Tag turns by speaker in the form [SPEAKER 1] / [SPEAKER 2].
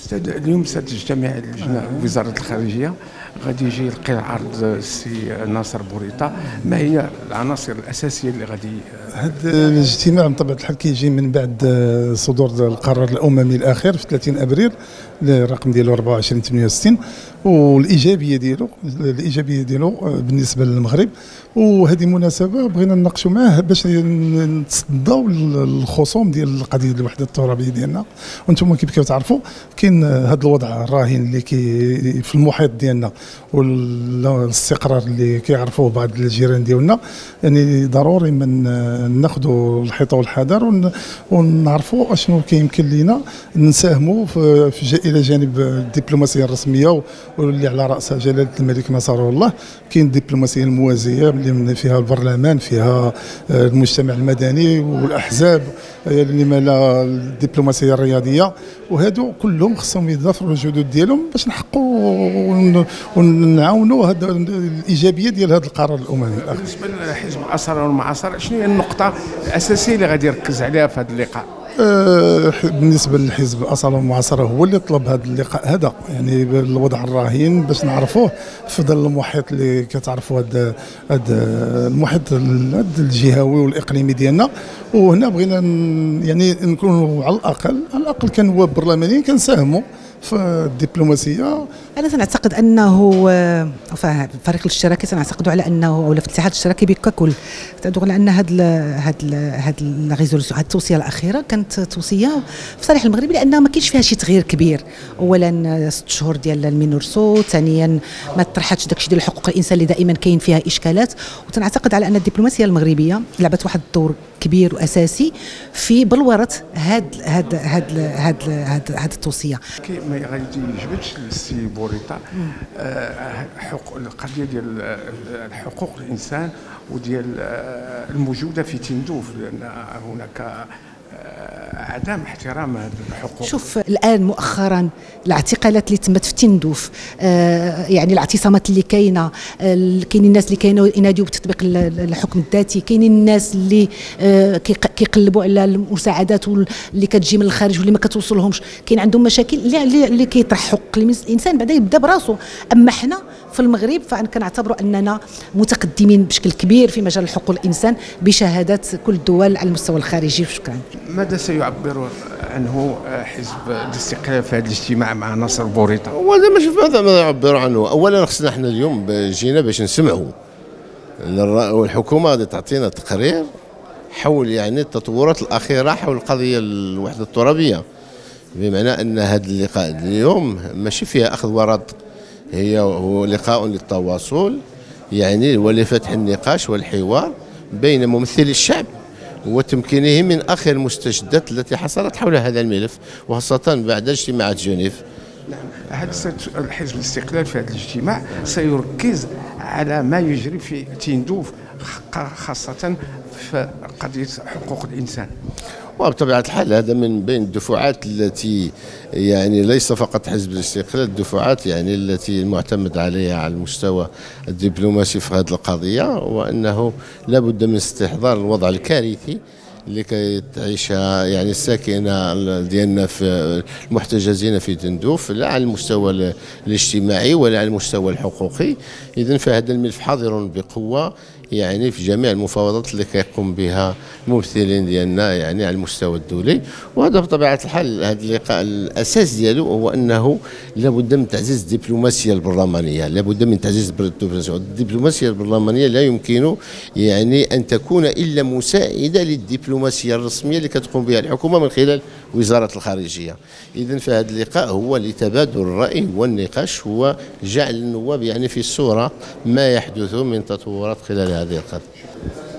[SPEAKER 1] أستاذ اليوم ستجتمع اللجنه وزارة الخارجية. غادي يجي يلقي العرض السي ناصر بوريطة. ما هي العناصر الأساسية اللي غادي
[SPEAKER 2] هذا الاجتماع بطبيعة الحال كيجي من بعد صدور القرار الأممي الأخير في 30 أبريل الرقم ديالو 2468 والإيجابية ديالو الإيجابية ديالو بالنسبة للمغرب. وهذه مناسبة بغينا نناقشوا معاه باش نتصداو للخصوم ديال القضية الوحدة الترابية ديالنا. وأنتم كيف كتعرفوا كاين هذا الوضع الراهن اللي كي في المحيط ديالنا والاستقرار اللي كيعرفوه بعض الجيران ديالنا يعني ضروري من ناخذوا الحيطة والحذر ونعرفوا أشنو كيمكن لنا نساهموا في إلى جانب الدبلوماسية الرسمية واللي على راسها جلالة الملك نصره الله. كاين الدبلوماسية الموازية اللي فيها البرلمان فيها المجتمع المدني والأحزاب اللي مالا الدبلوماسية الرياضية. وهادو كلهم خصهم يضافوا الجهود ديالهم باش نحققوا ونعاونوا هذا الإيجابية ديال هذا القرار الأممي
[SPEAKER 1] بالنسبة لحزب الأسرى والمعاصر شنو هي النقطة الأساسية اللي غادي يركز عليها في هذا اللقاء؟
[SPEAKER 2] أه بالنسبة للحزب الاصاله والمعاصره هو اللي طلب هذا اللقاء هذا يعني الوضع الراهن باش نعرفوه في ظل المحيط اللي كتعرفوا هذا هذا المحيط الجهوي والإقليمي ديالنا. وهنا بغينا يعني نكونوا على الأقل على الأقل كنواب برلمانيين كنساهموا في الدبلوماسية.
[SPEAKER 3] أنا تنعتقد أنه الفريق الاشتراكي تنعتقد على أنه ولا في الاتحاد الاشتراكي بككل تعتقد على أن هاد هاد هاد الريزولوسيون هاد التوصية الأخيرة كانت توصية في صالح المغرب لأن ما كاينش فيها شي تغيير كبير. اولا ست شهور ديال المينورسو ثانيا ما طرحتش داكشي ديال حقوق الإنسان اللي دائما كاين فيها إشكالات. وتنعتقد على أن الدبلوماسية المغربية لعبت واحد الدور كبير وأساسي في بلورة هاد هاد هاد هاد هاد, هاد التوصية.
[SPEAKER 1] ما يعجبكش السي بوريطا آه حقوق القضية ديال حقوق الإنسان وديال الموجودة في تندوف لأن هناك عدم احترام الحقوق.
[SPEAKER 3] شوف الآن مؤخرا الاعتقالات اللي تمت في تندوف آه يعني الاعتصامات اللي كاينة آه كاينين الناس اللي كانوا يناديوا بتطبيق الحكم الذاتي كاينين الناس اللي آه كيقلبوا على المساعدات اللي كتجي من الخارج واللي ما كتوصلهمش. كاين عندهم مشاكل اللي, اللي كيطرح حقوق الإنسان بعدا يبدأ براسو. أما حنا في المغرب فكنعتبروا أننا متقدمين بشكل كبير في مجال حقوق الإنسان بشهادات كل الدول على المستوى الخارجي. شكرا.
[SPEAKER 1] ماذا سيعبر عنه حزب الاستقلال في هذا الاجتماع مع ناصر بوريطة؟
[SPEAKER 4] وهذا ما شوف هذا ما يعبر عنه، اولا خصنا إحنا اليوم جينا باش نسمعوا. والحكومة غادي تعطينا تقرير حول يعني التطورات الأخيرة حول القضية الوحدة الترابية. بمعنى أن هذا اللقاء اليوم ماشي فيها أخذ ورد. هي هو لقاء للتواصل يعني ولفتح النقاش والحوار بين ممثلي الشعب وتمكينه من أخر المستجدات التي حصلت حول هذا الملف وخاصة بعد اجتماعات جنيف.
[SPEAKER 1] نعم. هذا الحزب الاستقلال في هذا الاجتماع سيركز على ما يجري في تندوف خاصة في قضية حقوق الإنسان.
[SPEAKER 4] وبطبيعة الحال هذا من بين الدفعات التي يعني ليس فقط حزب الاستقلال الدفعات يعني التي المعتمد عليها على المستوى الدبلوماسي في هذه القضية وأنه لابد من استحضار الوضع الكارثي اللي تعيشها يعني الساكنة ديالنا في المحتجزين في تندوف لا على المستوى الاجتماعي ولا على المستوى الحقوقي. اذا فهذا الملف حاضر بقوة يعني في جميع المفاوضات اللي كيقوم بها الممثلين ديالنا يعني على المستوى الدولي. وهذا بطبيعة الحال هذا اللقاء الأساس ديالو هو أنه لابد من تعزيز الدبلوماسية البرلمانية لابد من تعزيز الدبلوماسية. البرلمانية لا يمكن يعني أن تكون إلا مساعدة للدبلوماسية الرسمية اللي كتقوم بها الحكومة من خلال وزارة الخارجية. اذا فهذا اللقاء هو لتبادل الرأي والنقاش هو جعل النواب يعني في الصورة ما يحدث من تطورات خلال هذه القضية.